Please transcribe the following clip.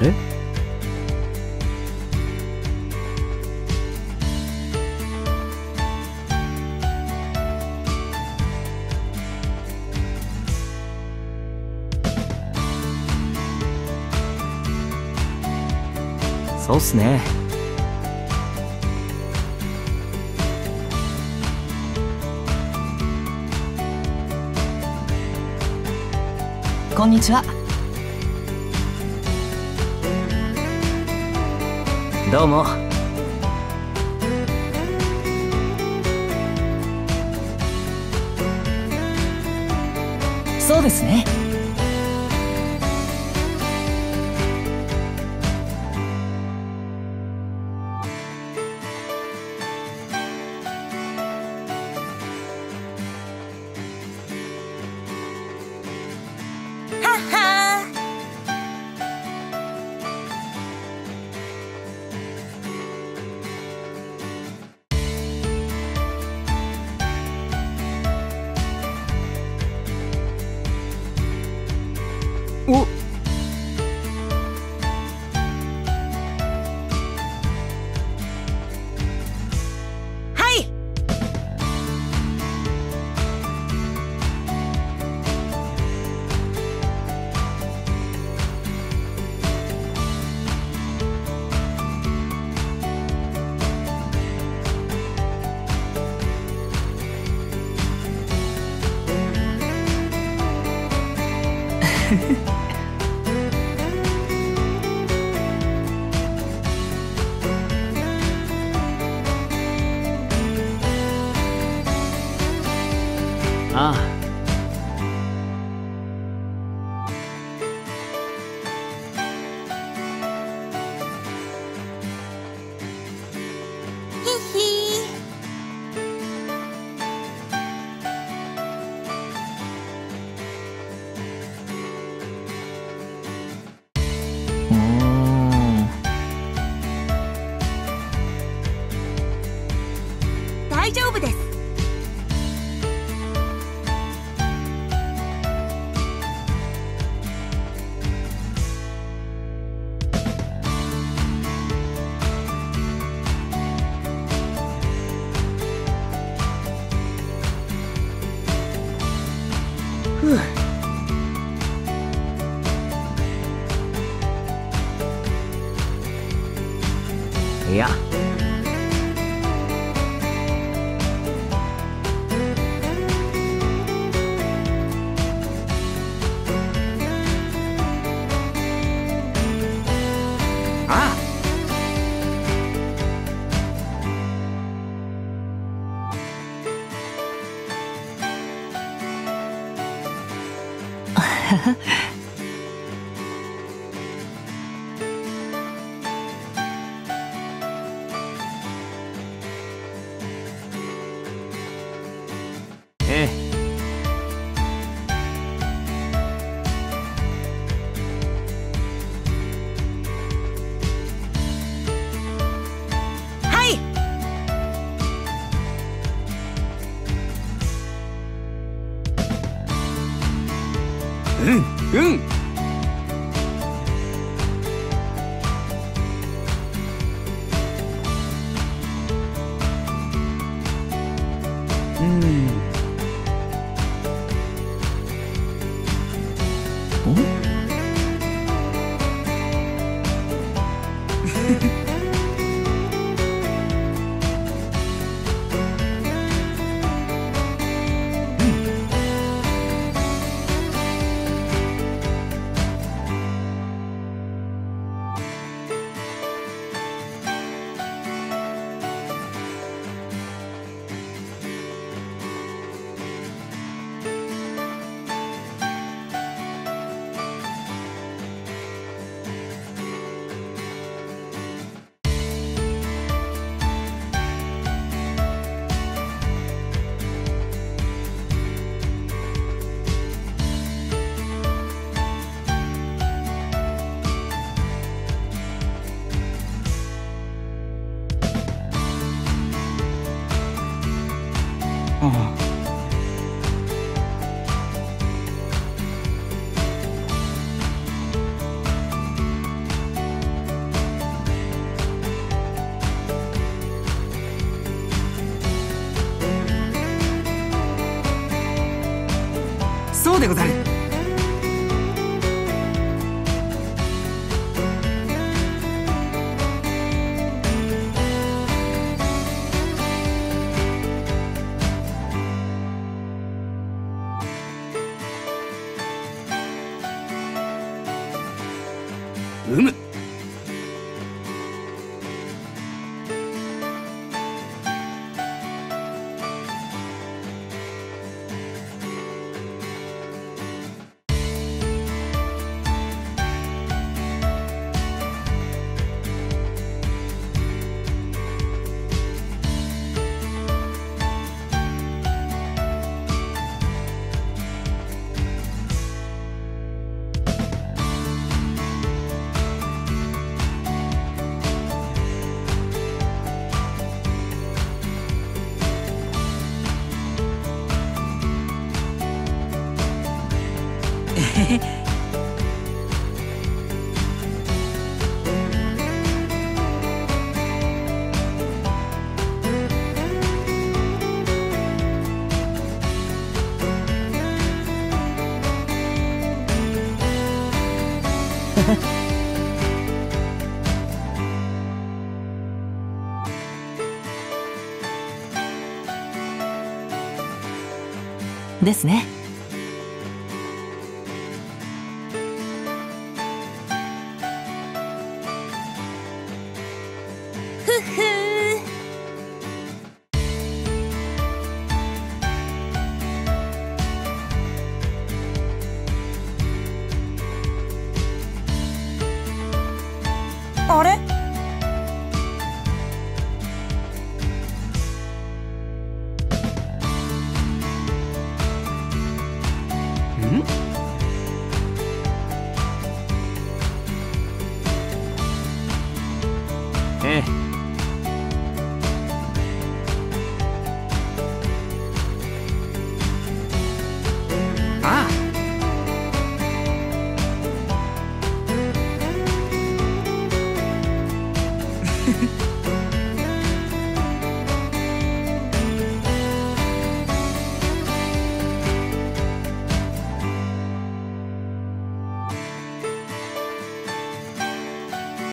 れ？そうっすね。こんにちは。どうも。そうですね。あ大丈夫です。呵 呵うんうああそうでござる。ですね。ええ。ああ。